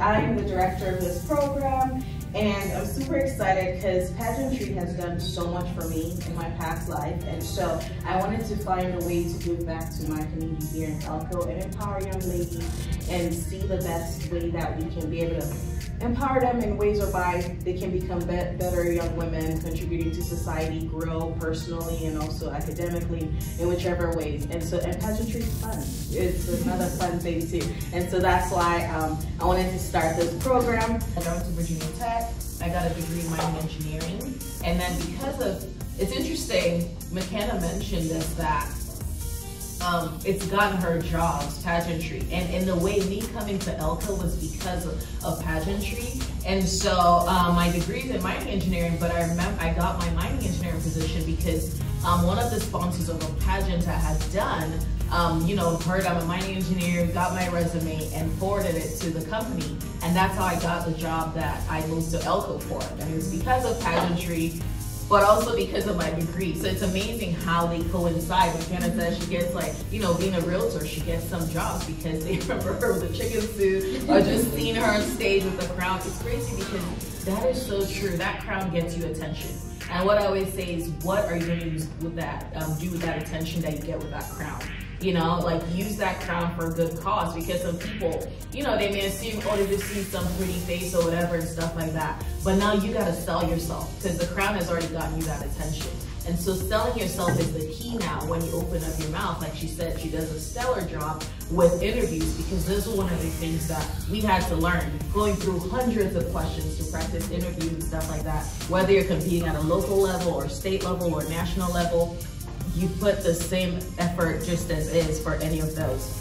I'm the director of this program. And I'm super excited because pageantry has done so much for me in my past life. And so I wanted to find a way to give back to my community here in Elko and empower young ladies and see the best way that we can be able to empower them in ways whereby they can become be better young women, contributing to society, grow personally and also academically in whichever ways. And so, and pageantry is fun. It's another fun thing too. And so that's why um, I wanted to start this program. I went to Virginia Tech. I got a degree in mining engineering. And then because of, it's interesting, McKenna mentioned this, that um, it's gotten her jobs, pageantry. And, and the way me coming to Elko was because of, of pageantry. And so um, my degree's in mining engineering, but I remember I got my mining engineering position because um, one of the sponsors of a pageant I had done, um, you know, heard I'm a mining engineer, got my resume and forwarded it to the company. And that's how I got the job that I moved to Elko for. And it was because of pageantry but also because of my degree. So it's amazing how they coincide. When Kenna says she gets like, you know, being a realtor, she gets some jobs because they remember her with a chicken suit or just seeing her on stage with the crown. It's crazy because that is so true. That crown gets you attention. And what I always say is, what are you going to use with that, um, do with that attention that you get with that crown? You know, like use that crown for a good cause because some people, you know, they may assume, oh, they just see some pretty face or whatever and stuff like that. But now you got to sell yourself because the crown has already gotten you that attention. And so selling yourself is the key now when you open up your mouth. Like she said, she does a stellar job with interviews because this is one of the things that we had to learn. Going through hundreds of questions to practice interviews and stuff like that. Whether you're competing at a local level or state level or national level, you put the same effort just as is for any of those.